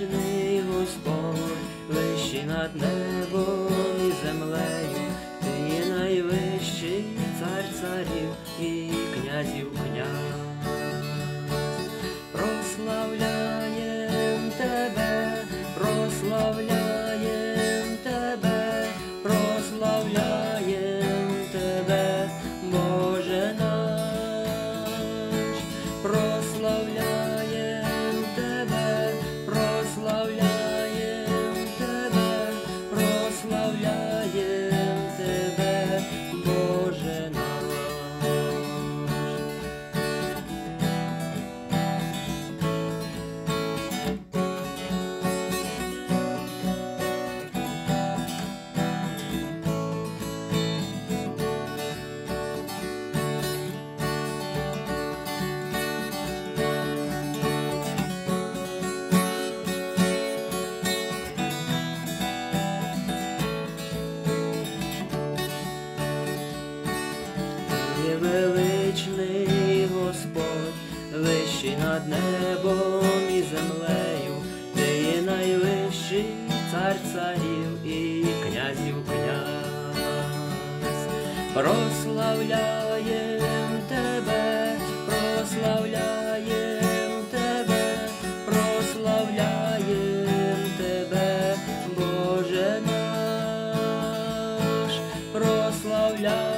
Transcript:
є величний Господь, вищий над небом і землею, ти є найвищий цар царів і князів князь. Прославляєм тебе, прославляєм величний Господь, вищий над небом і землею, ти є найвищий цар царів і князів князь. Прославляєм тебе, прославляєм тебе, прославляєм тебе, Боже наш, прославляєм.